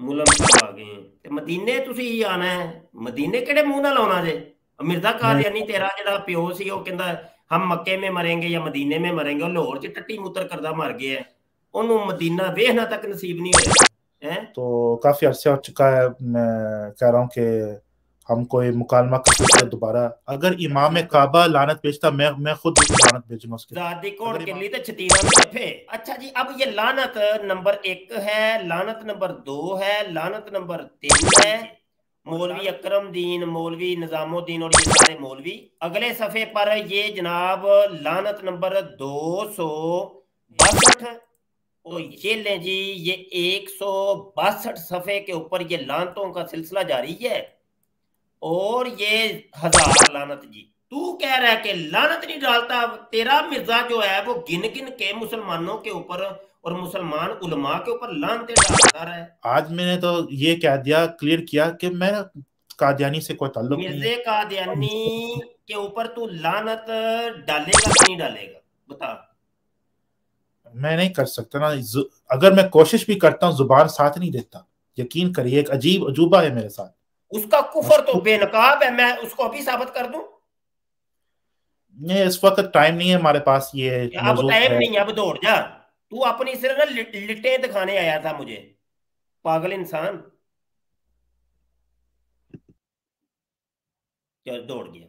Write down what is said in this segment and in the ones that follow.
ਮੁਲਮ ਸਾਹਿਬ ਆ ਗਏ ਤੇ ਮਦੀਨੇ ਤੁਸੀਂ ਆਣਾ ਹੈ ਮਦੀਨੇ ਕਿਹੜੇ ਮੂੰਹ ਨਾਲ ਆਉਣਾ ਜੇ ਮਿਰਜ਼ਾ ਕਾਦੀਆਨੀ ਤੇਰਾ ਜਿਹੜਾ ਪਿਓ ਸੀ ਉਹ ਕਹਿੰਦਾ ਹਮ ਮੱਕੇ ਮੇ ਮਰਾਂਗੇ ਜਾਂ ਮਦੀਨੇ ਮੇ ਮਰਾਂਗੇ ਉਹ ਲਾਹੌਰ ਚ ਟੱਟੀ ਮੁੱਤਰ ਕਰਦਾ ਮਰ ਗਿਆ ਉਹਨੂੰ ਮਦੀਨਾ ਵੇਖਣਾ ਤੱਕ ਨਸੀਬ ਨਹੀਂ ਹੋਇਆ है तो काफी अरसे हो चुका है मैं कह रहा हूँ कि हम कोई मुकालमा करते दोबारा। अगर इमाम काबा लानत भेजता मैं मैं खुद लानत भेजूँगा उसके। दादी दादीकोट के लिए तो छतीरा लफे अच्छा जी अब ये लानत नंबर एक है लानत नंबर दो है लानत नंबर तीन है। मौलवी अकरम दीन मौलवी निज़ामुद्दीन और ये सारे मौलवी। अगले सफ़े पर ये जनाब लानत नंबर दो सौ बासठ। और ये लें जी ये एक सौ बासठ सफ़े के ऊपर ये लानतों का सिलसिला जारी है। और ये हज़ार लानत जी। तू कह रहा है कि लानत नहीं डालता तेरा मिर्ज़ा जो है वो गिन गिन के मुसलमानों के ऊपर और मुसलमान उलमा के ऊपर लानते डालता रहा है। आज मैंने तो ये कह दिया क्लियर किया कि मैं कादियानी से कोई ताल्लुक नहीं मिर्जे कादियानी के ऊपर तू लानत डालेगा नहीं डालेगा? बता। मैं नहीं कर सकता ना। अगर मैं कोशिश भी करता हूँ ज़ुबान साथ नहीं देता। यकीन करिए एक अजीब अजूबा है मेरे साथ। उसका कुफर तो बेनकाब है मैं उसको अभी साबित कर दूँ? ये इस वक्त टाइम नहीं है हमारे पास ये अब टाइम नहीं है अब दौड़ जा। तू अपनी सिर्फ़ ना लिट, लिटें दिखाने आया था मुझे। पागल इंसान। चल दौड़ गया।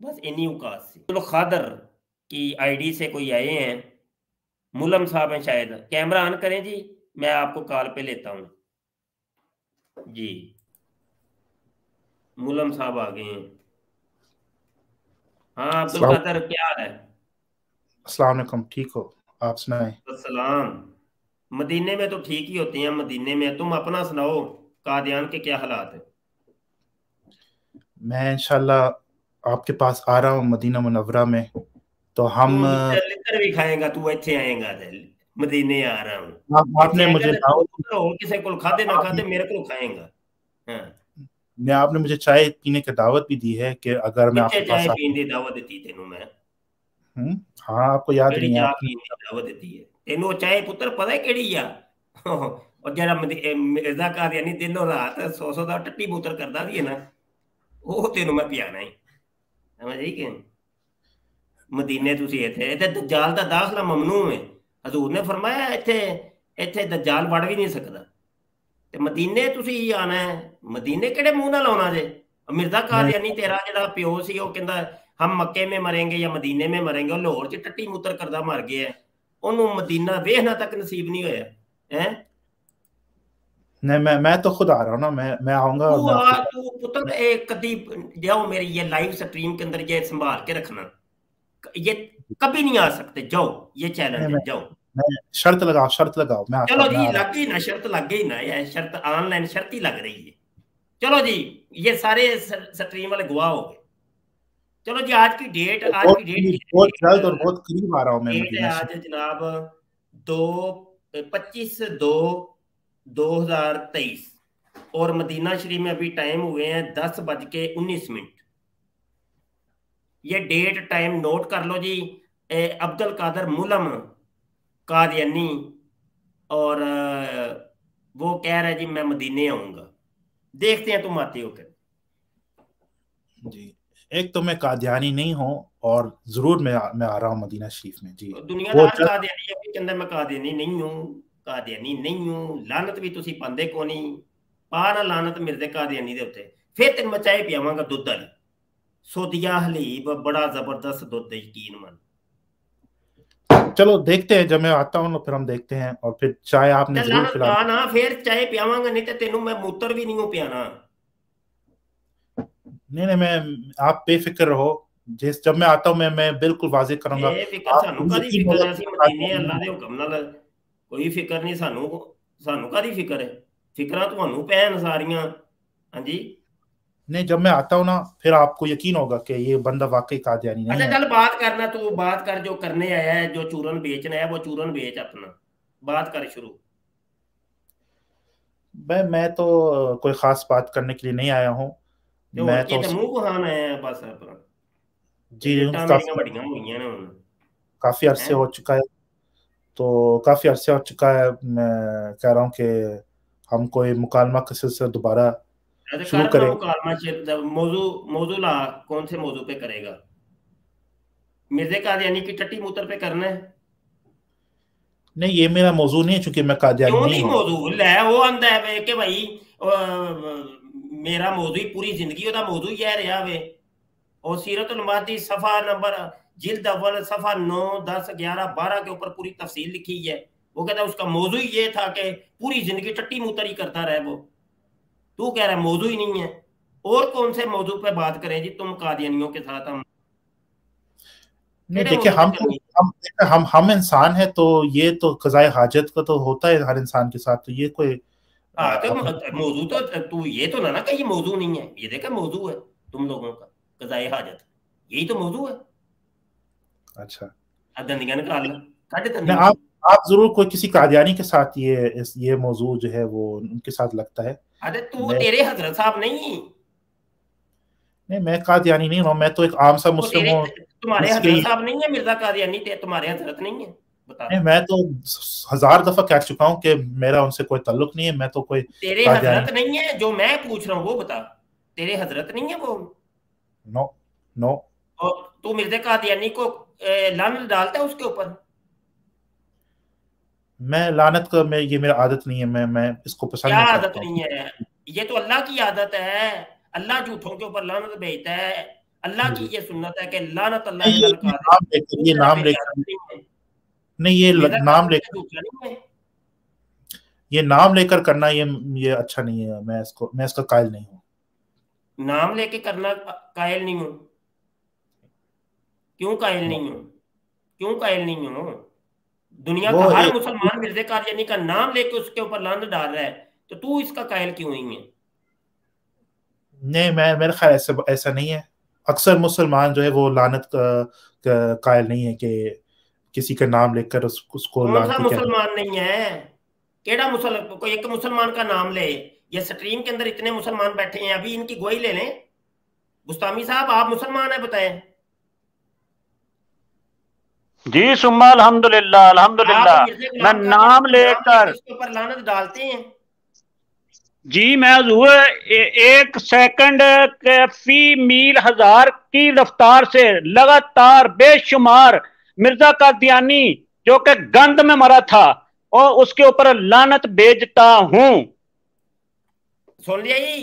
बस इन्हीं औकात से। चलो खादर की आईडी से कोई आए हैं। मुलम साहब हैं शायद। कैमरा ऑन करें जी मैं आपको कॉल पे लेता हूँ। जी। मुलम साहब आ गए हैं। हाँ अब्दुल कादर क्या है? अस्सलाम वालेकुम ठीक हो? आप सुनाएँ। अस्सलाम। मदीने में तो ठीक ही होते हैं मदीने में। तुम अपना सुनाओ कादियान के क्या हालात है? मैं इंशाल्लाह आपके पास आ रहा हूँ मदीना मुनवरा में। तो हम लिखकर भी खाएगा तू अच्छे आएगा मदीने आ रहा हूँ। आप, आपने मुझे तो किसी को खाते ना खाते मेरे को खाएगा। हाँ। ने आपने मुझे चाय पीने की दावत भी दी है कि अगर मैं ਕਿੱਥੇ आपके पास ਚਾਹ आ- ਪੀਣ ਦੀ ਦਾਵਤ ਦਿੱਤੀ ਤੈਨੂੰ ਮੈਂ हूँ हाँ आपको याद ਕਿਹੜੀ नहीं है ਚਾਹ आपने- ਪੀਣ ਦੀ ਦਾਵਤ ਦਿੱਤੀ ਹੈ ਤੈਨੂੰ ਉਹ ਚਾਹ ਪੁੱਤਰ ਪਤਾ ਹੈ ਕਿਹੜੀ ਆ ਉਹ ਜਿਹੜਾ ਮਦੀ- ਇਹ ਮਿਰਜ਼ਾ ਕਾਦੀਆਨੀ ਦਿਨੋਂ ਰਾਤ ਸੌ ਸੌ ਦਾ ਟੱਟੀ ਬੋਤਲ ਕਰਦਾ ਸੀ ਨਾ ਉਹ ਤੈਨੂੰ ਮੈਂ ਪਿਆਣਾ ਹੀ ਸਮਝ ਗਈ ਕਿ ਮਦੀਨੇ ਤੁਸੀਂ ਇੱਥੇ ਇੱਥੇ ਦਜਾਲ ਦਾ ਦਾਖਲਾ ਮਮਨੂ ਹੈ ਹਜ਼ੂਰ ਨੇ ਫਰਮਾਇਆ ਇੱਥੇ ਇੱਥੇ ਦਜਾਲ ਵੜ ਵੀ ਨਹੀਂ ਸਕਦਾ ਤੇ ਮਦੀਨੇ ਤੁਸੀਂ ਆਣਾ ਹੈ ਮਦੀਨੇ ਕਿਹੜੇ ਮੂੰਹ ਨਾਲ ਆਉਣਾ ਜੇ ਮਿਰਜ਼ਾ ਕਾਦੀਆਨੀ ਤੇਰਾ ਜਿਹੜਾ ਪਿਓ ਸੀ ਉਹ ਕਹਿੰਦਾ ਹਮ ਮੱਕੇ ਮੇ ਮਰਾਂਗੇ ਜਾਂ ਮਦੀਨੇ ਮੇ ਮਰਾਂਗੇ ਉਹ ਲਾਹੌਰ ਚ ਟੱਟੀ ਮੁੱਤਰ ਕਰਦਾ ਮਰ ਗਿਆ ਉਹਨੂੰ ਮਦੀਨਾ ਵੇਖਣਾ ਤੱਕ ਨਸੀਬ ਨਹੀਂ ਹੋਇਆ ਹੈ नहीं मैं मैं तो खुद आ रहा हूँ ना मैं मैं आऊंगा और तू मैं आ आपके- तू पुत्र एक कदी जाओ मेरी ये लाइव स्ट्रीम के अंदर ये संभाल के रखना ये कभी नहीं आ सकते जाओ ये चैलेंज है नहीं, जाओ मैं शर्त लगाओ शर्त लगाओ मैं चलो जी लग गई ना शर्त लग गई ना ये शर्त ऑनलाइन शर्त ही लग रही है। चलो जी ये सारे स्ट्रीम वाले गवाह हो गए। चलो जी आज की डेट। आज की डेट बहुत जल्द और बहुत करीब आ रहा हूँ मैं डेट आज जनाब दो पच्चीस दो दो हज़ार तेईस। और मदीना शरीफ में अभी टाइम हुए हैं दस बज के उन्नीस मिनट। ये डेट टाइम नोट कर लो जी अब्दुल कादर मुलम कादियानी और वो कह रहा है जी मैं मदीने आऊँगा। देखते हैं तुम आते हो क्या जी एक तो मैं कादयानी नहीं हूँ और ज़रूर मैं आ, मैं आ रहा हूँ मदीना शरीफ में जी। दुनिया वो चल... है के अंदर मैं कादयानी नहीं हूँ कादयानी नहीं हूँ लानत भी ਤੁਸੀਂ ਪਾਉਂਦੇ ਕੋ ਨਹੀਂ ਪਾ ਨਾ ਲਾਨਤ ਮਿਰਦੇ ਕਾਦੀਆਨੀ ਦੇ ਉੱਤੇ ਫਿਰ ਤੈਨੂੰ ਮਚਾਈ ਪਿਆਵਾਂਗਾ ਦੁੱਧ ਵਾਲੀ ਸੋਦੀਆ ਹਲੀਬ ਬੜਾ ਜ਼ਬਰਦਸਤ ਦੁੱਧ ਯਕੀਨ ਮੰਨ चलो देखते हैं जब मैं आता हूँ फिर हम देखते हैं और फिर चाय आपने ਤੇ जरूर ਲਾਨਤ पिला ਪਾ ਨਾ ਫਿਰ ਚਾਹ ਪਿਆਵਾਂਗਾ ਨਹੀਂ ਤੇ ਤੈਨੂੰ ਮੈਂ ਮੂਤਰ ਵੀ ਨਹੀਂ ਹੂੰ ਪਿਆਣਾ नहीं नहीं मैं आप बेफिक्र रहो जिस जब मैं आता हूँ मैं मैं बिल्कुल वाजे करूंगा ਇਹ ਫਿਕਰ ਸਾਨੂੰ ਕਾਦੀ यकीन ਫਿਕਰ ਹੈ होगा ਅਸੀਂ कि ਮਦੀਨੇ ਅੱਲਾ ਦੇ ਹੁਕਮ ਨਾਲ ਕੋਈ ਫਿਕਰ ਨਹੀਂ ਸਾਨੂੰ ਸਾਨੂੰ ਕਾਦੀ ਫਿਕਰ ਹੈ ਫਿਕਰਾਂ ਤੁਹਾਨੂੰ ਪੈਣ ਸਾਰੀਆਂ ਹਾਂਜੀ नहीं जब मैं आता हूँ ना फिर आपको यकीन होगा कि ये बंदा वाकई कादियानी नहीं अच्छा चल बात करना तू बात कर जो करने आया है जो चूरन बेचना है वो चूरन बेच अपना। बात कर शुरू। मैं मैं तो कोई खास बात करने के लिए नहीं आया हूँ। मैं तो तो मुँह बहाना है बस जी काफ़ी काफ़ी अरसे हो चुका है। तो काफ़ी अरसे हो चुका है। मैं कह रहा हूँ कि हम कोई मुकालमा का सिलसिला दोबारा शुरू करें मौजू मौजू ला कौन से मौजू पे करेगा? मिर्जे कादियानी की टट्टी मूत्र पे करना है। नहीं ये मेरा मौजू नहीं है चूँकि मैं कादियानी क्यों नहीं मौजू? ले वो आंदा है वे कि भाई मेरा मौजू ही पूरी ज़िंदगी ओदा मौजू ही रहा वे। और सीरत उलमाती सफ़ा नंबर जिल्द अव्वल सफ़ा 9 10 11 12 के ऊपर पूरी तफसील लिखी है। वो कहता है उसका मौजू ही ये था कि पूरी ज़िंदगी टट्टी मूत्र ही करता रहे वो। तू कह रहा है मौजू ही नहीं है। और कौन से मौजू पे बात करें जी तुम कादियानियों के साथ हम देखिए हम हम हम हम इंसान है तो ये तो कजाए हाजत का तो होता है हर इंसान के साथ तो ये कोई हाँ तो मौजू तो तू ये तो ना ना कहीं मौजू नहीं है। ये देखा मौजू है तुम लोगों का कजाए हाजत। यही तो मौजू है। अच्छा। दंदियाँ निकाल लो आप आप ज़रूर कोई किसी कादियानी के साथ ये ये मौजू जो है वो उनके साथ लगता है। अरे तू तेरे हज़रत साहब नहीं नहीं मैं कादियानी नहीं हूँ मैं तो एक आम सा मुस्लिम हूँ। तुम्हारे हज़रत साहब नहीं है मिर्ज़ा कादियानी तुम्हारे हज़रत नहीं है। बता नहीं मैं तो हज़ार दफ़ा कह चुका हूँ कि मेरा उनसे कोई ताल्लुक नहीं है मैं तो कोई तेरे हज़रत नहीं है जो मैं पूछ रहा हूँ वो बता। तेरे हज़रत नहीं है वो। नो नो तू मिर्ज़ा कादियानी को ए, लानत डालता है उसके ऊपर? मैं लानत का मैं ये मेरा आदत नहीं है मैं मैं इसको पसंद क्या आदत नहीं है। ये तो अल्लाह की आदत है। अल्लाह झूठों के ऊपर लानत भेजता है। अल्लाह की ये सुन्नत है कि लानत अल्लाह ये। नाम लेकर ये नाम लेकर। नहीं ये नाम लेकर। ये नाम लेकर करना ये ये अच्छा नहीं है। मैं इसको मैं इसका कायल नहीं हूँ। नाम लेके करना कायल नहीं हूँ। क्यों कायल नहीं हूँ? क्यों कायल नहीं हूँ? दुनिया का हर मुसलमान मिर्जे कादियानी का नाम लेके उसके ऊपर लानत डाल रहा है तो तू इसका कायल क्यों नहीं है? नहीं मैं मेरा ख्याल ऐसा ऐसा नहीं है। अक्सर मुसलमान जो है वो लानत का, का कायल नहीं है कि किसी का नाम लेकर उस, उसको कौन सा मुसलमान नहीं है? केड़ा मुसल कोई एक मुसलमान का नाम ले ये स्ट्रीम के अंदर इतने मुसलमान बैठे हैं अभी इनकी गोई ले लें। गुस्तामी साहब आप मुसलमान है बताएँ। जी सुम्मा अल्हम्दुलिल्लाह अल्हम्दुलिल्लाह। मैं नाम लेकर लानत तो डालते हैं। जी मैं हजूर एक सेकंड के फ़ी मील हज़ार की रफ्तार से लगातार बेशुमार मिर्ज़ा का दियानी जो के गंद में मरा था और उसके ऊपर लानत भेजता हूँ। सुन लिया जी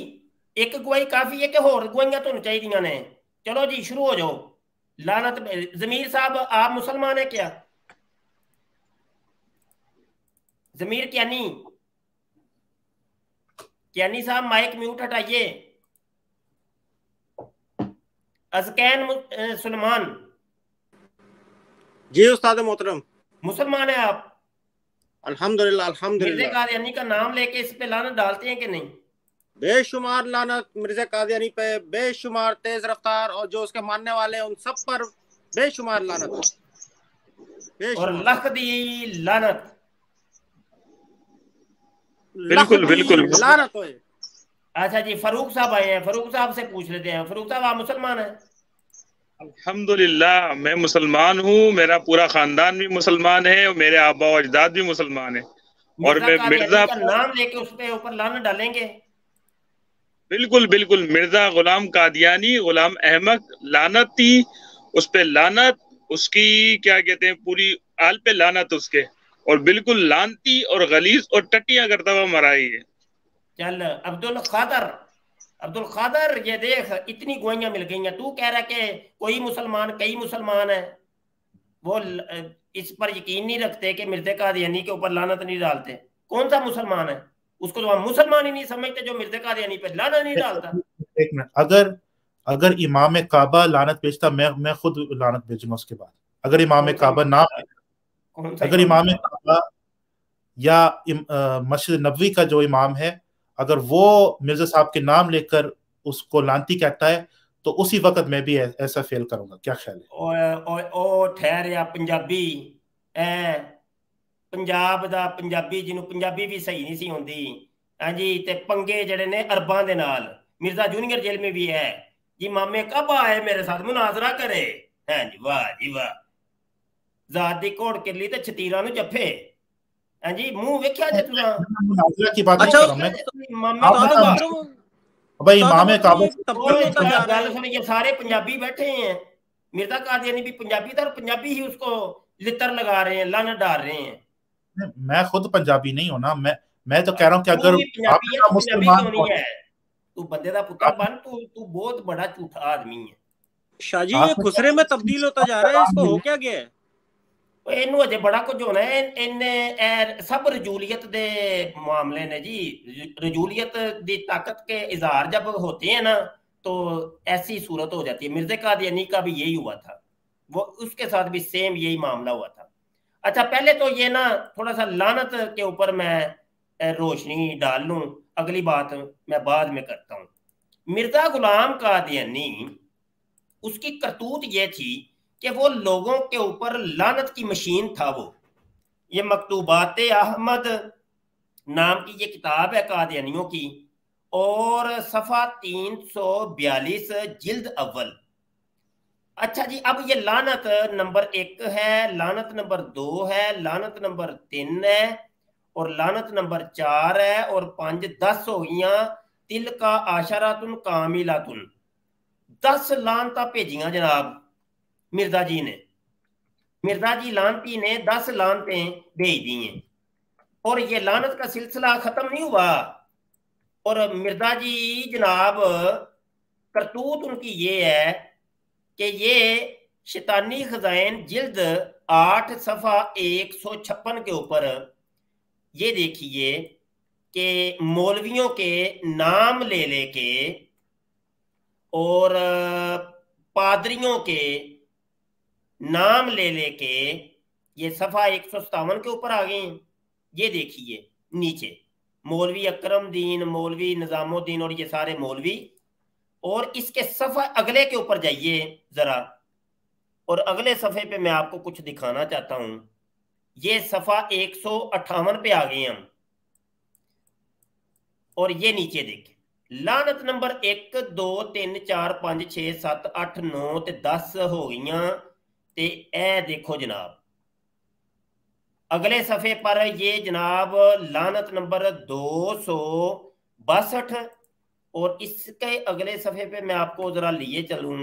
एक गुआई काफ़ी है कि होर गुआइयाँ तो चाहिए ने? चलो जी शुरू हो जाओ। लानत जमीर साहब आप मुसलमान है क्या? जमीर क्यानी। क्यानी साहब माइक म्यूट हटाइए। अजकैन सलमान। जी उस्ताद मोहतरम। मुसलमान है आप। अल्हम्दुलिल्लाह अल्हम्दुलिल्लाह। का नाम लेके इस पे लानत डालते हैं कि नहीं? बेशुमार लानत मिर्ज़ा कादियानी पे बेशुमार तेज रफ्तार और जो उसके मानने वाले उन सब पर बेशुमार लानत। और बेशुमार। लख दी लानत। बिल्कुल, बिल्कुल। लानत होए अच्छा जी फरूक साहब आए हैं फरूक साहब से पूछ लेते हैं। फरूक साहब आप मुसलमान हैं? अल्हम्दुलिल्लाह मैं मुसलमान हूँ मेरा पूरा खानदान भी मुसलमान है और मेरे आबा अजदाद भी मुसलमान है। और मिर्ज़ा मैं मिर्ज़ा का नाम लेके उस पे ऊपर लानत डालेंगे? बिल्कुल बिल्कुल, मिर्ज़ा गुलाम कादियानी, गुलाम अहमद, लानती उस पे लानत, उसकी क्या कहते हैं, पूरी आल पे लानत उसके। और बिल्कुल लानती और गलीज और टटियाँ करता हुआ मराई है चल, अब्दुल खादर अब्दुल खादर, ये देख, इतनी गोइयाँ मिल गई तू कह रहा कि कोई मुसलमान, कई मुसलमान है। वो इस पर यकीन नहीं रखते कि मिर्ज़ा कादियानी के ऊपर लानत नहीं डालते। कौन सा मुसलमान है? उसको तो हम मुसलमान ही नहीं समझते जो मिर्ज़ा कादियानी पे लाना नहीं डालता। एक मिनट अगर अगर इमाम काबा लानत भेजता मैं मैं खुद लानत भेजूँगा उसके बाद। अगर इमाम काबा ना अगर इमाम? काबा या मस्जिद नबवी का जो इमाम है अगर वो मिर्ज़ा साहब के नाम लेकर उसको लानती कहता है तो उसी वक्त मैं भी ऐसा फेल करूँगा। क्या ख्याल है? ओ ठहर या पंजाबी ए ਪੰਜਾਬ ਦਾ ਪੰਜਾਬੀ ਜਿਹਨੂੰ ਪੰਜਾਬੀ ਵੀ ਸਹੀ ਨਹੀਂ ਸੀ ਹੁੰਦੀ ਹਾਂਜੀ ਤੇ ਪੰਗੇ ਜਿਹੜੇ ਨੇ ਅਰਬਾਂ ਦੇ ਨਾਲ ਮਿਰਜ਼ਾ ਜੂਨੀਅਰ ਜੇਲ੍ਹ में भी है जी मामे कब आए मेरे साथ मुनाजरा करे हैं जी वाह जी वाह ਜ਼ਾਤ ਦੀ ਕੋੜ ਕਿਰਲੀ ਤੇ ਛਤੀਰਾਂ ਨੂੰ ਜੱਫੇ हाँ जी मुंह वेख्या जे तुसा मुनाजरा की बात अच्छा, नहीं कर रहा मैं मामे आप का बता- बात- भाई इमाम तो काबा ओए, होता जा रहा गल है सुन ये सारे पंजाबी बैठे हैं मिर्जा कादियानी भी पंजाबी था और पंजाबी ही उसको लितर लगा रहे हैं लानत डाल रहे हैं मैं खुद पंजाबी नहीं हूं ना मैं मैं तो कह रहा हूँ कि तू अगर भी पंजाबी है आप तू पंजाबी मुसलमान क्यों नहीं है तू बंदे दा पुत्र बन तू तू बहुत बड़ा झूठा आदमी है शाहजी आप ये तो खुसरे में तब्दील होता जा रहा है इसको हो क्या गया है ਉਹ ਇਹਨੂੰ ਅਜੇ ਬੜਾ ਕੁਝ ਹੋਣਾ ਹੈ ਇਹਨੇ ਇਹ ਸਭ ਰਜੂਲੀਅਤ ਦੇ ਮਾਮਲੇ ਨੇ ਜੀ रजूलियत ਦੀ ताकत के इजहार जब होते हैं ना तो ऐसी सूरत हो जाती है मिर्जे कादियानी का भी यही हुआ था वो उसके साथ भी सेम यही मामला हुआ था अच्छा पहले तो ये ना थोड़ा सा लानत के ऊपर मैं रोशनी डाल लूँ। अगली बात मैं बाद में करता हूँ। मिर्ज़ा गुलाम कादियानी, उसकी करतूत ये थी कि वो लोगों के ऊपर लानत की मशीन था वो। ये मकतूबात अहमद नाम की ये किताब है कादियानियों की, और सफ़ा तीन सौ बयालीस जिल्द अव्वल। अच्छा जी, अब ये लानत नंबर एक है, लानत नंबर दो है, लानत नंबर तीन है, और लानत नंबर चार है, और पाँच दस हो गई तिल का आशरातुन कामिलातुन दस लानता भेजियाँ जनाब, मिर्ज़ा जी ने। मिर्ज़ा जी लानती ने, दस लानते भेज दी हैं और ये लानत का सिलसिला खत्म नहीं हुआ। और मिर्ज़ा जी जनाब, करतूत उनकी ये है कि ये शैतानी खजाइन जिल्द आठ सफ़ा एक सौ छप्पन के ऊपर, ये देखिए कि मौलवियों के नाम ले लेके और, पादरियों के नाम ले लेके ये सफ़ा एक सौ सतावन के ऊपर आ गए हैं। ये देखिए नीचे, मौलवी अकरम दीन, मौलवी निजामुद्दीन और ये सारे मौलवी और इसके सफ़ा अगले के ऊपर जाइए जरा। और अगले सफे पे मैं आपको कुछ दिखाना चाहता हूँ। ये सफ़ा एक सौ अट्ठावन पे आ गए हम। और ये नीचे देखें लानत नंबर एक, दो, तीन, चार, पाँच छे सत्त अठ नौ दस हो गई ते ए देखो जनाब। अगले सफे पर ये जनाब लानत नंबर दो सौ बासठ और इसके अगले सफे पे मैं आपको जरा लिए चलूँ।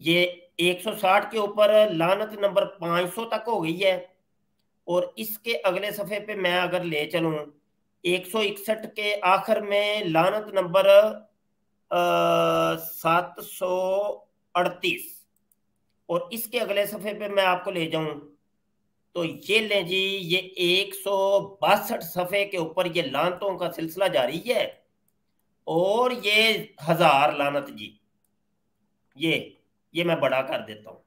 ये 160 के ऊपर लानत नंबर 500 तक हो गई है और इसके अगले सफे पे मैं अगर ले चलूँ 161 के आखिर में लानत नंबर सात सौ अड़तीस। और इसके अगले सफे पे मैं आपको ले जाऊँ तो ये लें जी, ये एक सौ बासठ सफ़े के ऊपर ये लानतों का सिलसिला जारी है। और ये हज़ार लानत जी। ये ये मैं बड़ा कर देता हूँ।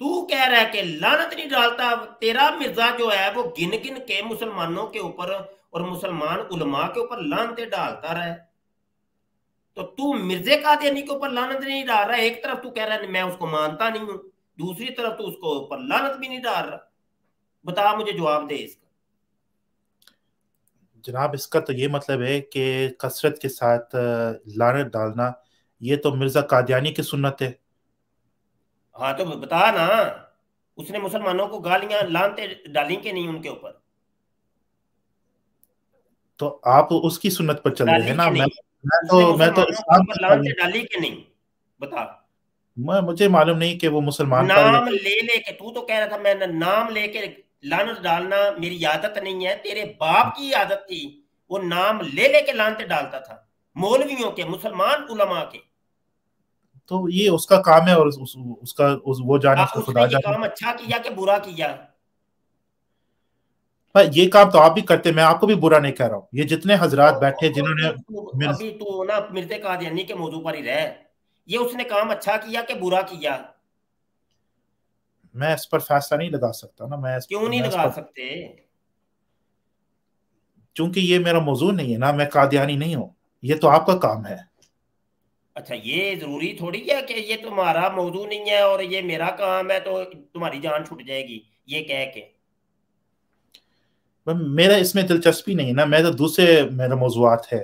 तू कह रहा है कि लानत नहीं डालता, तेरा मिर्ज़ा जो है वो गिन गिन के मुसलमानों के ऊपर और मुसलमान उलमा के ऊपर लानते डालता रहा। तो तू मिर्जे का कादियानी के ऊपर लानत नहीं डाल रहा, एक तरफ़ तू कह रहा है, मैं उसको मानता नहीं हूँ, दूसरी तरफ़ तू उसको ऊपर लानत भी नहीं डाल रहा। बता मुझे जवाब दे इसका। जनाब इसका तो ये मतलब है कि कसरत के साथ लानत डालना ये तो मिर्ज़ा कादियानी की सुन्नत है। हाँ तो बता ना उसने मुसलमानों को गालियाँ लानते डाली के नहीं उनके ऊपर? तो आप उसकी सुन्नत पर चल रहे हैं ना? मैं मैं तो मैं तो लानते डाली के नहीं? बता। मैं मुझे मालूम नहीं कि वो मुसलमान नाम ले लेके तू तो कह रहा था मैं नाम लेके लानत डालना मेरी आदत नहीं है तेरे बाप की आदत थी। वो नाम ले लेके लानते डालता था मौलवियों के मुसलमान उलमा के। तो ये उसका काम है और उस, उस, उसका उस, वो जाने उसका खुदा जाने। काम अच्छा किया कि बुरा किया? भाई ये काम तो आप भी करते मैं आपको भी बुरा नहीं कह रहा हूँ। ये जितने हजरात बैठे जिन्होंने तू- अभी तू ना मिर्जे कादियानी के मौजू पर ही रह। ये उसने काम अच्छा किया कि बुरा किया? मैं इस पर फैसला नहीं लगा सकता ना मैं क्यों नहीं लगा सकते? क्योंकि ये मेरा मौजूद नहीं है ना मैं कादियानी नहीं हूँ। ये तो आपका काम है। अच्छा ये ज़रूरी थोड़ी है कि ये तुम्हारा मौजू नहीं है और ये मेरा काम है तो तुम्हारी जान छूट जाएगी ये कह के। मेरा इसमें दिलचस्पी नहीं है ना मैं तो दूसरे मेरा मौजूद है।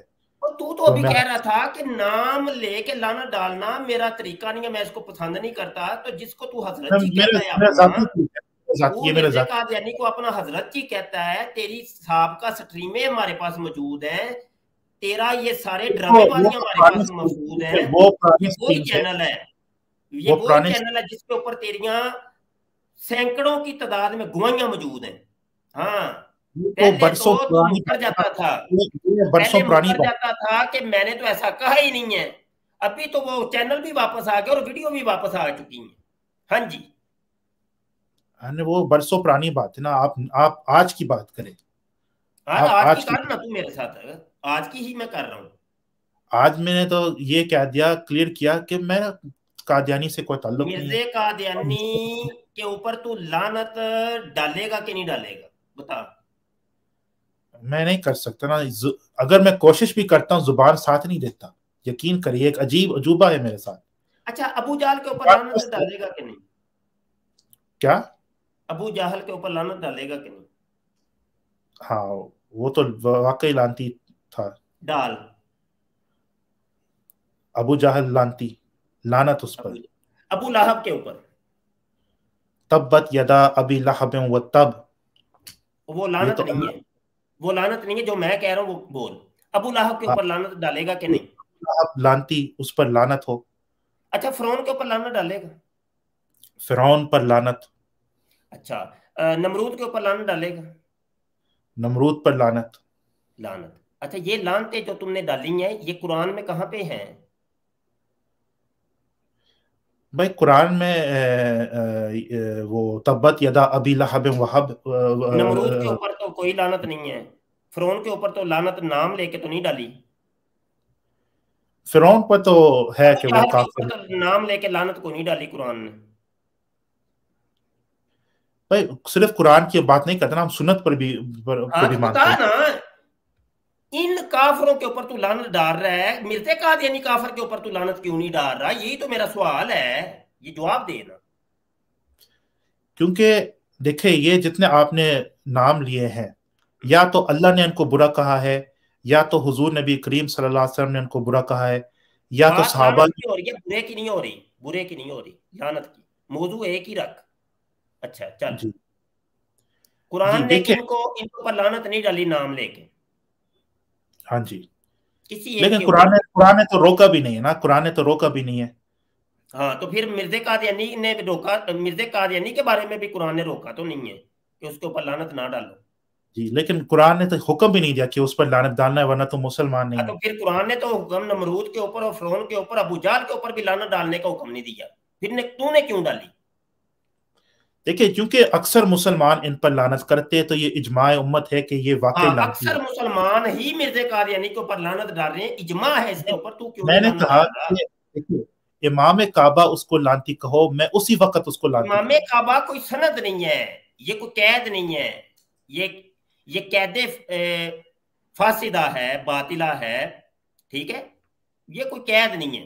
तू तो तो अभी कह रहा था कि नाम लेके लाना डालना मेरा तरीका नहीं है मैं इसको पसंद नहीं करता तो जिसको तू हज़रत जी कहता है को अपना हज़रत जी कहता है तेरी साहब का स्ट्रीमें हमारे पास मौजूद है तेरा ये सारे ड्रामेबाजी हमारे पास मौजूद है। वही चैनल है। ये वो चैनल है जिसके ऊपर तेरिया सैकड़ों की तादाद में गुआइयाँ मौजूद हैं। हाँ तो बरसों तो पुरानी जाता था। बरसों पुरानी जाता था कि मैंने तो ऐसा कहा ही नहीं है। अभी तो वो चैनल भी वापस आ गया और वीडियो भी वापस आ चुकी है। हाँ जी। हाँ वो बरसों पुरानी बात है ना आप आप आज की बात करें। आज, आज, आज की कर ना तू मेरे साथ। आज की ही मैं कर रहा हूँ। आज मैंने तो ये कह दिया क्लियर किया कि मैं कादियानी से कोई ताल्लुक नहीं कादियानी के ऊपर तू लानत डालेगा कि नहीं डालेगा? बता। मैं नहीं कर सकता ना। अगर मैं कोशिश भी करता हूँ ज़ुबान साथ नहीं देता। यकीन करिए एक अजीब अजूबा है मेरे साथ। अच्छा अबू जाल के ऊपर लानत डालेगा कि नहीं? क्या? अबू जाहल के ऊपर लानत डालेगा कि नहीं? हाँ वो तो वाकई लानती था। डाल। अबू जाहल लानती लानत उस पर। अबू लाहब के ऊपर। तब्बत यदा अबी लहब व तब। वो लानत तो नहीं है। वो लानत नहीं है जो मैं कह रहा हूँ वो बोल। अबू लाहब के ऊपर हाँ। लानत डालेगा कि नहीं? लानती उस पर लानत हो। अच्छा फिरौन के ऊपर लानत डालेगा? फिरौन पर लानत। अच्छा नमरूद के ऊपर लानत डालेगा? नमरूद पर लानत। लानत। अच्छा ये लानते जो तुमने डाली हैं ये कुरान में कहाँ पे हैं? भाई कुरान में ए, ए, वो तब्बत यदा अबी लहब वहब नमरूद के ऊपर तो कोई लानत नहीं है। फिरौन के ऊपर तो लानत नाम लेके तो नहीं डाली। फिरौन पर तो है कि वो काफिर। तो नाम लेके लानत को नहीं डाली कुरान ने। भाई सिर्फ़ कुरान की बात नहीं करते ना हम सुन्नत पर भी पर, पर हाँ, भी तो मानते हैं। ना इन काफरों के ऊपर तू लानत डाल रहा है? मिलते कादियानी काफर के ऊपर तू लानत क्यों नहीं डाल रहा? यही तो मेरा सवाल है। ये जवाब देना क्योंकि देखे ये जितने आपने नाम लिए हैं या तो अल्लाह ने इनको बुरा कहा है या तो हुजूर नबी करीम सल्लल्लाहु अलैहि वसल्लम ने इनको बुरा कहा है या तो सहाबा की हो रही है बुरे की नहीं हो रही बुरे की नहीं हो रही लानत की। मौजू एक ही रख। अच्छा चल। कुरान ने इनको इनको पर लानत नहीं डाली नाम लेके। हाँ जी। लेकिन कुरान ने कुरान ने तो रोका भी नहीं है ना कुरान ने तो रोका भी नहीं है। हाँ तो फिर मिर्जे कादियानी ने रोका मिर्जे कादियानी के बारे में भी कुरान ने रोका तो नहीं है कि उसके ऊपर लानत ना डालो। जी लेकिन कुरान ने तो हुक्म भी नहीं दिया कि उस पर लानत डालना है वरना तो मुसलमान नहीं हाँ, तो फिर कुरान ने तो हुक्म नमरूद के ऊपर और फ्रोन के ऊपर अबू जाल के ऊपर भी लानत डालने का हुक्म नहीं दिया। फिर तूने क्यों डाली? देखिए क्योंकि अक्सर मुसलमान इन पर लानत करते हैं तो ये इजमा उम्मत है कि ये वाकई हाँ, अक्सर मुसलमान ही मिर्जे कादियानी के ऊपर लानत डाल रहे हैं इजमा है इसके ऊपर तू क्यों मैंने कहा इमाम काबा उसको लानती कहो मैं उसी वक्त उसको लानती इमाम काबा कोई सनद नहीं है ये कोई कैद नहीं है ये ये कैद फासिदा है बातिला है ठीक है? ये कोई कैद नहीं है।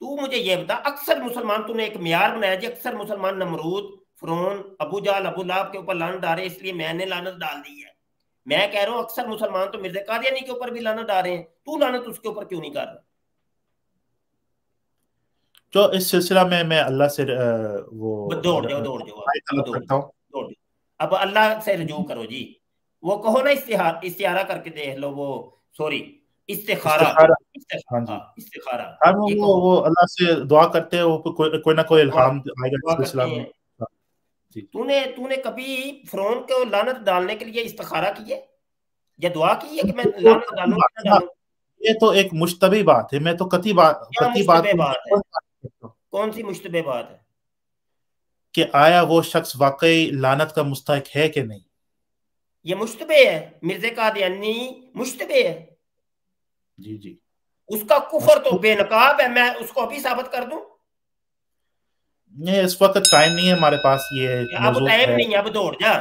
तू मुझे ये बता अक्सर मुसलमान तूने एक म्यार बनाया जी अक्सर मुसलमान नमरूद फ्रोन अबू जाल अबू लाभ के ऊपर लानत डाले इसलिए मैंने लानत डाल दी है। मैं कह रहा हूँ अक्सर मुसलमान तो मिर्ज़ा कादियानी के ऊपर भी लानत डाल रहे हैं तू लानत उसके ऊपर क्यों नहीं कर रहा? तो इस सिलसिला में मैं अल्लाह से वो दौड़ जाओ दौड़ जाओ। अब अल्लाह से रजू करो जी। वो कहो ना इस्तिहार इस्तिहारा करके देख लो वो सॉरी इस्तिखारा। हाँ इस्तिखारा। हाँ वो वो अल्लाह से दुआ करते हैं वो कोई ना कोई इल्हाम आएगा सिलसिला में। तूने तूने कभी फिरौन को लानत डालने के लिए इस्तखारा की है? या दुआ की है कि मैं लानत डालूं डालूं? ये तो एक मुश्तबी बात है मैं तो कति बात कति बात, बात है? कौन सी मुश्तबे बात है? कि आया वो शख्स वाकई लानत का मुस्तक है कि नहीं? ये मुश्तबे है मिर्जे कादियानी मुश्तबे है। जी जी। उसका कुफर तो बेनकाब है मैं उसको अभी साबित कर दूँ? ये इस वक्त टाइम नहीं है हमारे पास ये अब टाइम नहीं अब दौड़ जा।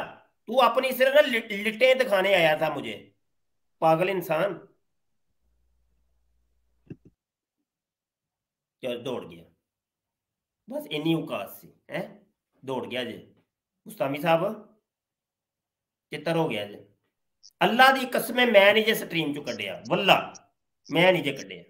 तू अपनी सिर्फ़ ना लिटे दिखाने आया था मुझे। पागल इंसान। चल दौड़ गया। बस इन्नी औकात से है? दौड़ गया जे। मुस्तामी साहब चित्तर हो गया जे। अल्लाह की कसमें मैं नहीं जे स्ट्रीम चो कटिया वल्ला मैं नहीं जे कटिया